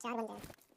시작的.